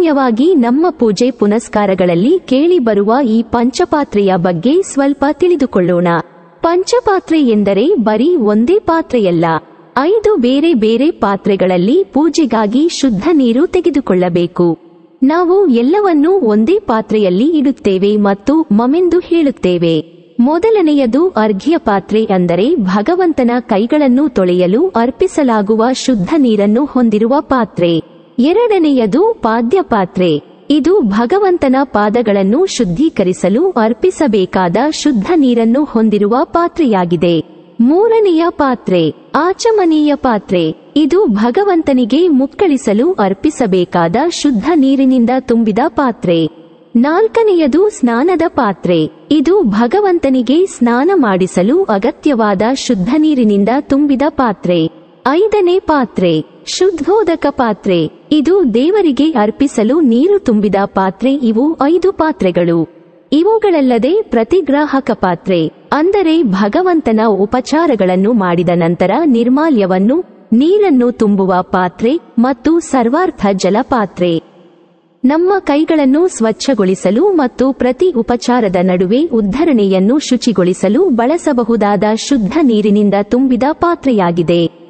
ಸಾಮಾನ್ಯವಾಗಿ ನಮ್ಮ ಪೂಜೆ ಪುನಸ್ಕಾರಗಳಲ್ಲಿ ಕೇಳಿಬರುವ ಈ ಪಂಚಪಾತ್ರೆಯ ಬಗ್ಗೆ ಸ್ವಲ್ಪ ತಿಳಿದುಕೊಳ್ಳೋಣ. ಪಂಚಪಾತ್ರೆ ಎಂದರೆ ಬರೀ ಒಂದೇ ಪಾತ್ರೆಯಲ್ಲ. ಐದು ಬೇರೆ ಬೇರೆ ಪಾತ್ರೆಗಳಲ್ಲಿ ಪೂಜೆಗಾಗಿ ಶುದ್ಧ ನೀರು ತೆಗೆದುಕೊಳ್ಳಬೇಕು. ನಾವು ಎಲ್ಲವನ್ನೂ ಒಂದೇ ಪಾತ್ರೆಯಲ್ಲಿ ಇಡುತ್ತೇವೆ ಮತ್ತು ಮಮೆಂದು ಹೇಳುತ್ತೇವೆ. ಮೊದಲನೆಯದು ಅರ್ಘ್ಯ ಪಾತ್ರೆ ಅಂದರೆ ಭಗವಂತನ ಕೈಗಳನ್ನು ತೊಳೆಯಲು ಅರ್ಪಿಸಲಾಗುವ ಶುದ್ಧ ನೀರನ್ನು ಹೊಂದಿರುವ ಪಾತ್ರೆ. ಎರಡನೆಯದು ಪಾದ್ಯ ಪಾತ್ರೆ ಇದು ಭಗವಂತನ ಪಾದಗಳನ್ನು ಶುದ್ಧೀಕರಿಸಲು ಅರ್ಪಿಸಬೇಕಾದ ಶುದ್ಧ ನೀರನ್ನು ಹೊಂದಿರುವ ಪಾತ್ರೆಯಾಗಿದೆ. ಮೂರನೆಯ ಪಾತ್ರೆ, ಆಚಮನೀಯ ಪಾತ್ರೆ. ಇದು ಭಗವಂತನಿಗೆ ಮುಕ್ಕಳಿಸಲು ಅರ್ಪಿಸಬೇಕಾದ ಶುದ್ಧ ನೀರಿನಿಂದ ತುಂಬಿದ ಪಾತ್ರೆ. ನಾಲ್ಕನೆಯದು ಸ್ನಾನದ ಪಾತ್ರೆ. ಇದು ಭಗವಂತನಿಗೆ ಸ್ನಾನ ಮಾಡಿಸಲು ಅಗತ್ಯವಾದ ಶುದ್ಧ ನೀರಿನಿಂದ ತುಂಬಿದ ಪಾತ್ರೆ. ಐದನೇ ಪಾತ್ರೆ ಶುದ್ಧೋದಕ ಪಾತ್ರೆ. ಇದು ದೇವರಿಗೆ ಅರ್ಪಿಸಲು ನೀರು ತುಂಬಿದ ಪಾತ್ರೆ. ಇವು ಐದು ಪಾತ್ರೆಗಳು. ಇವುಗಳಲ್ಲದೆ ಪ್ರತಿಗ್ರಾಹಕ ಪಾತ್ರೆ. ಅಂದರೆ ಭಗವಂತನ ಉಪಚಾರಗಳನ್ನು ಮಾಡಿದ ನಂತರ ನಿರ್ಮಾಲ್ಯವನ್ನು, ನೀರನ್ನು ತುಂಬುವ ಪಾತ್ರೆ ಮತ್ತು ಸರ್ವಾರ್ಥ ಜಲಪಾತ್ರೆ ನಮ್ಮ ಕೈಗಳನ್ನು ಸ್ವಚ್ಛಗೊಳಿಸಲು ಮತ್ತು ಪ್ರತಿ ಉಪಚಾರದ ನಡುವೆ ಉದ್ಧರಣೆಯನ್ನು ಶುಚಿಗೊಳಿಸಲು ಬಳಸಬಹುದಾದ ಶುದ್ಧ ನೀರಿನಿಂದ ತುಂಬಿದ ಪಾತ್ರೆಯಾಗಿದೆ.